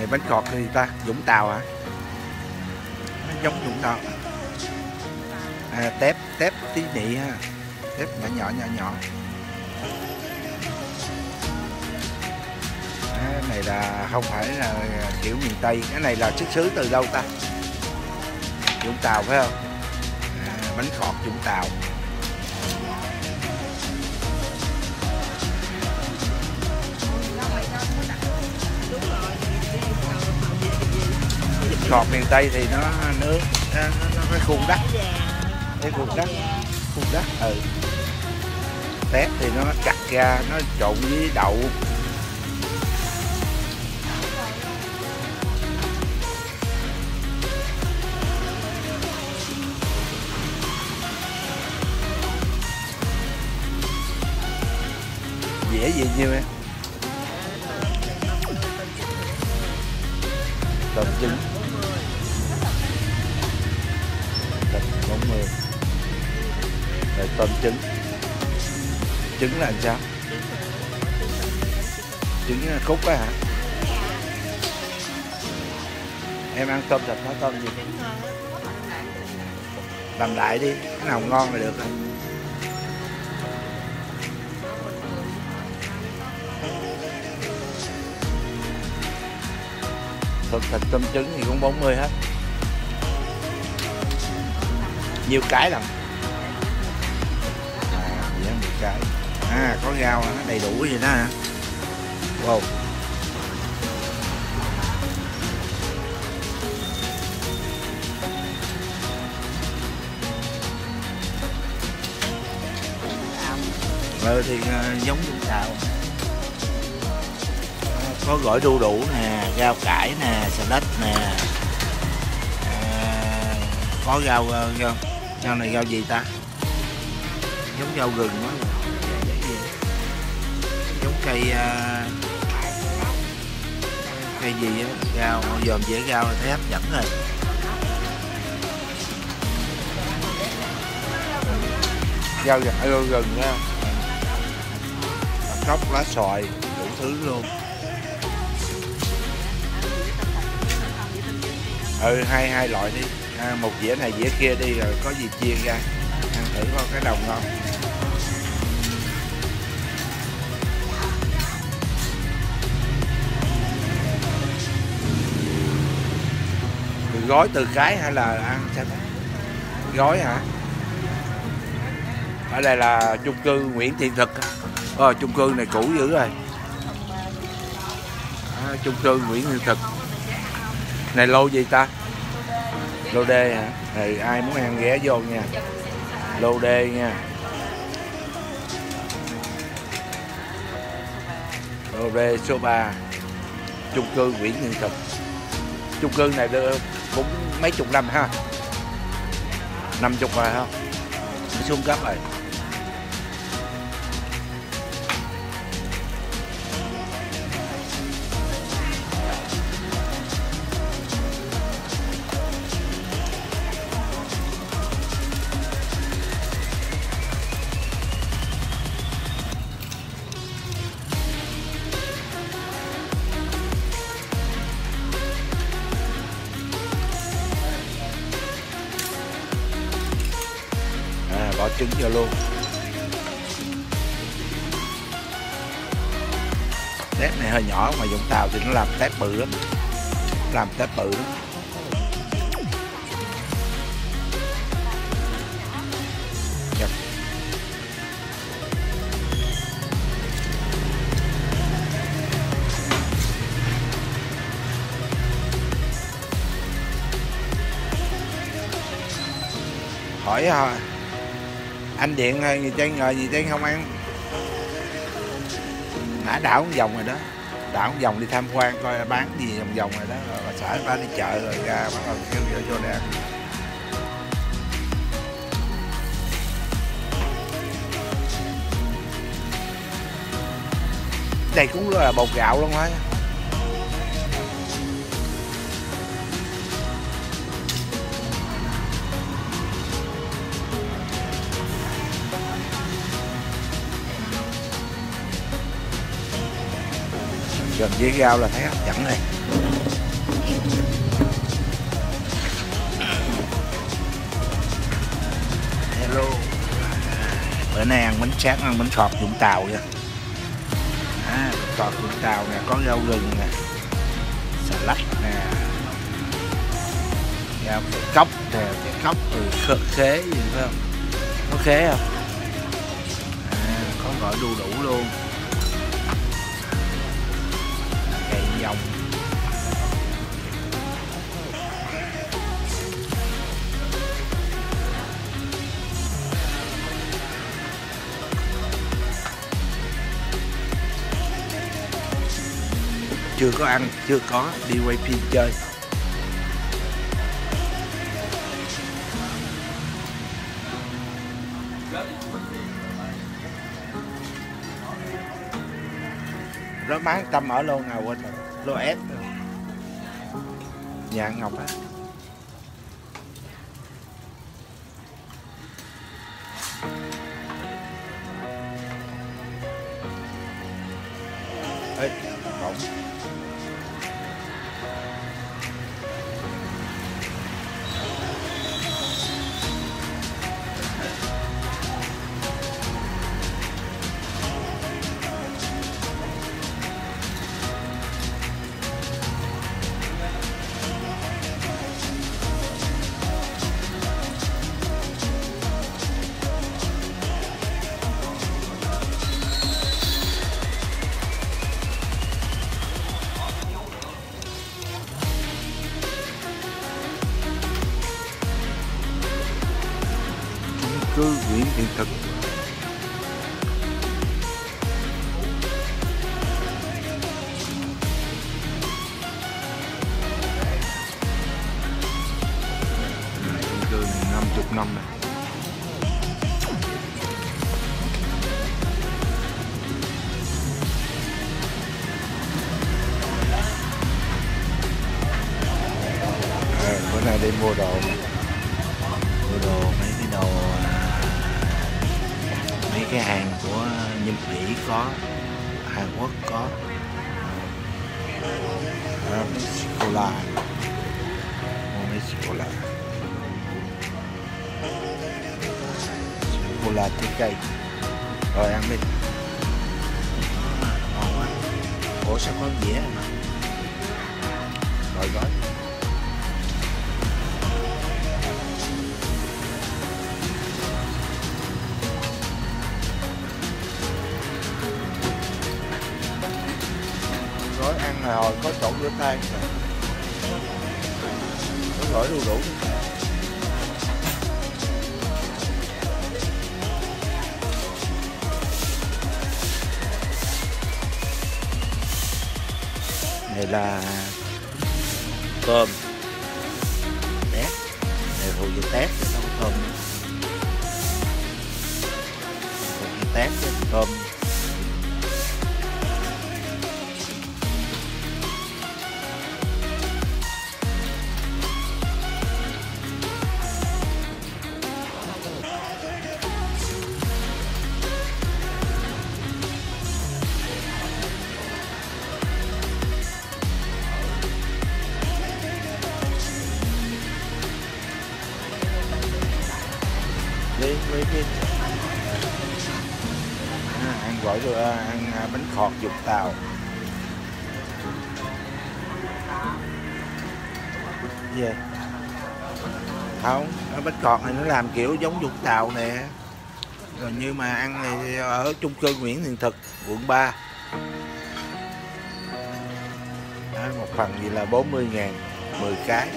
này bánh cọt thì ta Vũng Tàu hả? Nó giống Vũng Tàu. À, tép tép tí nị ha. Tép nhỏ nhỏ nhỏ nhỏ. Cái này là không phải là kiểu miền Tây. Cái này là xuất xứ từ đâu ta? Vũng Tàu phải không? À, bánh khọt Vũng Tàu. Ngọt miền Tây thì nó nước nó, cái khuôn đất cái khuôn đất khuôn đất ừ. Tép thì nó cắt ra nó trộn với đậu. Dễ gì nhiêu em? Tôm trứng 40 rồi tôm trứng. Trứng là sao? Trứng là cúc á hả? Em ăn tôm thịt nó tôm gì? Làm đại đi, cái nào ngon là được rồi. Thực thịt tôm trứng thì cũng 40 hết nhiều cái lần à vậy một cái. À có rau nó đầy đủ gì đó hả? Wow. Ờ thì uh, giống vũng tàu có gỏi đu đủ nè rau cải nè salad nè. À, có rau rau rau này rau gì ta? Giống rau gừng quá. Giống cây uh, cây gì á? Rau dòm dễ rau là thấy hấp dẫn rồi. Rau rau gừng á cốc lá xoài đủ thứ luôn. Ừ hai hai loại đi à, một dĩa này dĩa kia đi rồi có gì chia ra. Ăn thử coi cái đầu ngon. Gói từ cái hay là ăn sao gói hả? Ở đây là chung cư Nguyễn Thiện Thực. Ờ, chung cư này cũ dữ rồi. À, chung cư Nguyễn Thiện Thực. Này lô gì ta? Lô D hả? Thì ai muốn ăn ghé vô nha. Lô D nha. Lô D số 3 chung cư Nguyễn Nhân Thực. Chung cư này được cũng mấy chục năm ha. Năm chục rồi không xuống cấp rồi à, luôn. Tép này hơi nhỏ mà dùng tàu thì nó làm tép bự lắm. Làm tép bự lắm. Nhập. hỏi à, anh điện hay gì trên ngồi gì trên không ăn. Đã đảo một vòng rồi đó. Đảo một vòng đi tham quan coi bán gì vòng vòng rồi đó. Rồi bà xã ba đi chợ rồi ra, bắt đầu kêu vô vô đây ăn đây cũng là bột gạo luôn á. Gần dưới rau là thấy hấp dẫn này hello. Bữa nay ăn bánh sáng ăn bánh sọt vũng tàu nha. À, bánh khọt vũng tàu nè có rau rừng nè xà lách nè. Rau cái cốc nè cái cốc từ khế, gì phải không? Có khế không? À, có gọi đu đủ luôn. Dòng chưa có ăn, chưa có đi quay phim chơi. Nó bán tâm ở luôn nào quên rồi lô S nhà dạ, Ngọc á Ê, bỗng. Cư Nguyễn Thiện Thực. Chung cư này 50 năm này. À, bữa nay đi mua đồ mấy sô la mua mấy sô la sô la trái cây rồi ăn đi ngon quá ủa sao có dĩa mà rồi gói gói ăn hồi có chỗ rửa tay. rồi có gỏi đu đủ. Này là cơm. Tép này phụ vụ tép chứ không cơm. Phụ vụ tép chứ cơm. Với cái à, ăn gỏi rồi à, ăn à, bánh khọt dục tàu. Gì yeah. không à, bánh khọt này nó làm kiểu giống dục tàu nè. Rồi như mà ăn này ở chung cư Nguyễn Thiện Thực quận 3 Đó, à, một phần gì là 40 ngàn 10 cái.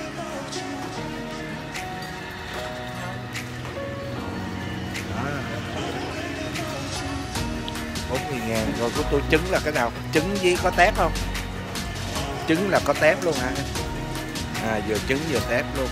40 ngàn rồi của tôi trứng là cái nào? Trứng với có tép không? Trứng là có tép luôn hả? À vừa trứng vừa tép luôn.